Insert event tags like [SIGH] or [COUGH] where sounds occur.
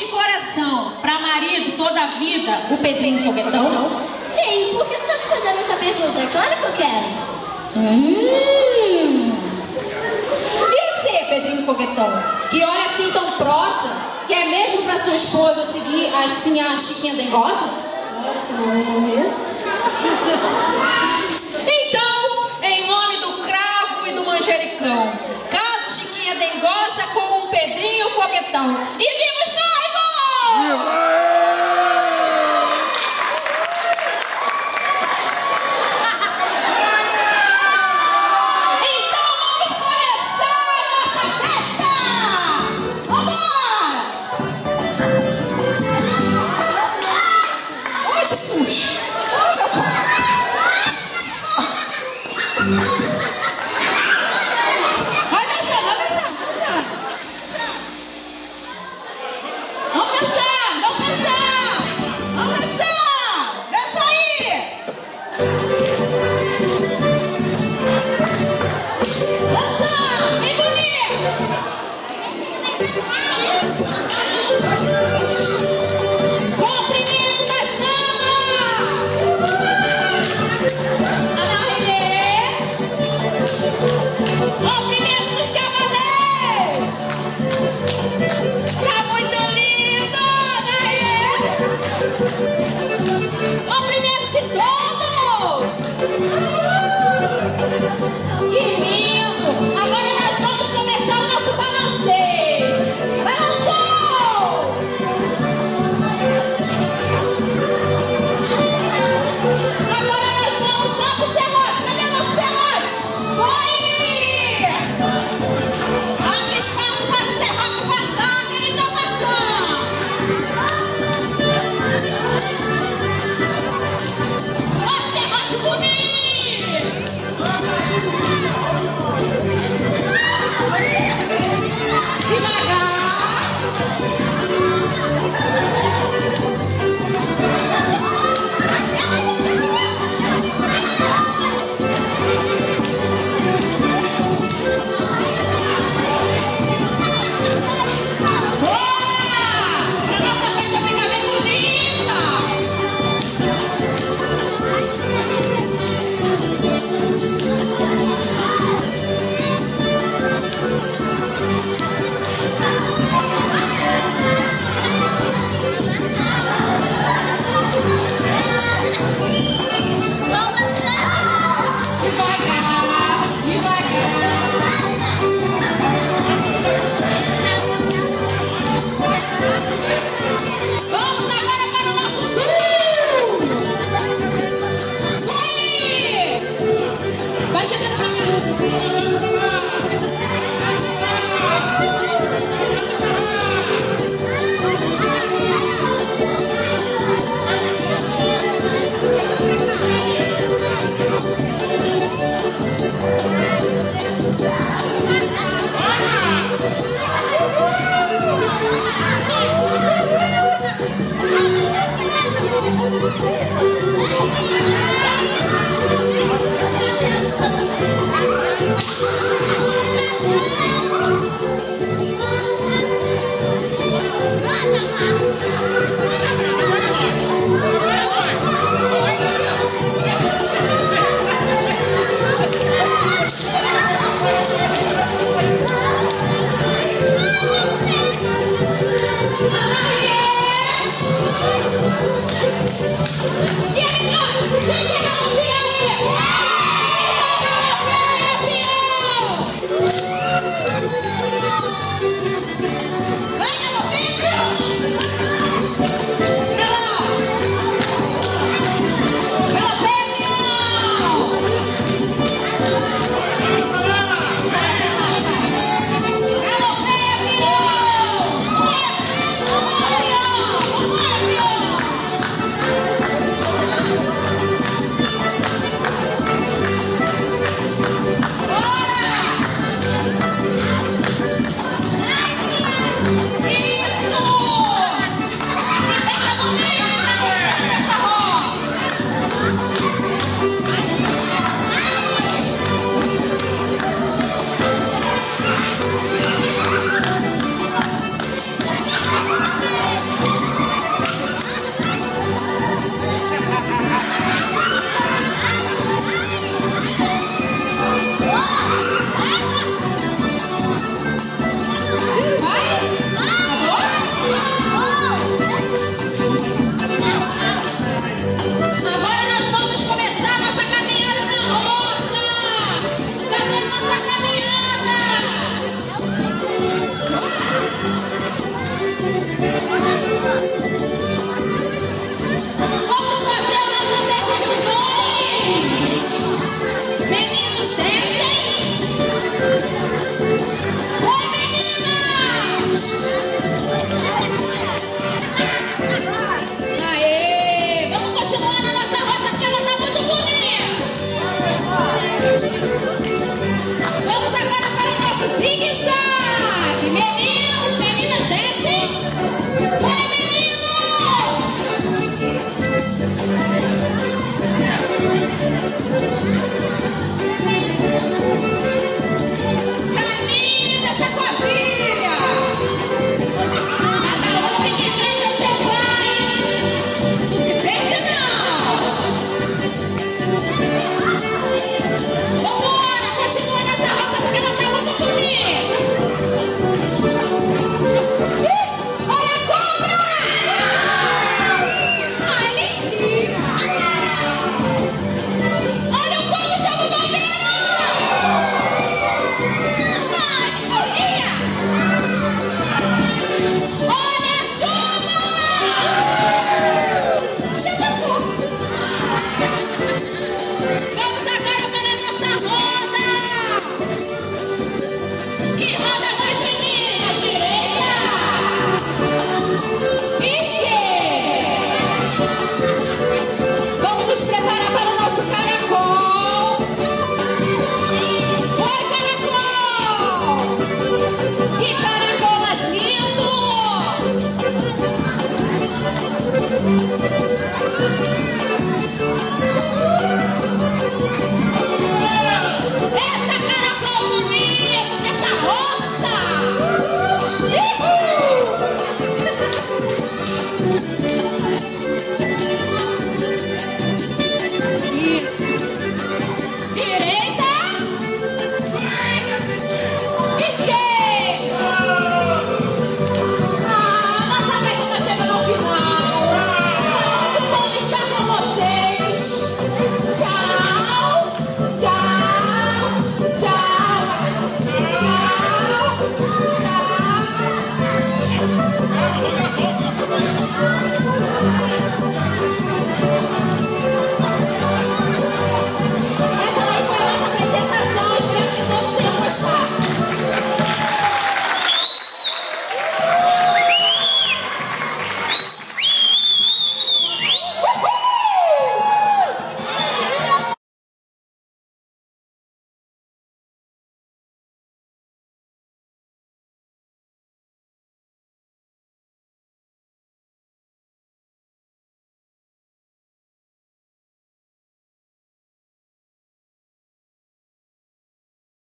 de coração pra marido toda a vida o Pedrinho Foguetão? Sim, por que tu tá me fazendo essa pergunta? É claro que eu quero. Hum. E você, Pedrinho Foguetão, que olha assim tão próxima, que é mesmo pra sua esposa seguir assim a Chiquinha Dengosa? Claro, se não morrer. [LAUGHS] Então, em nome do cravo e do manjericão, case Chiquinha Dengosa com um Pedrinho Foguetão. E viva him.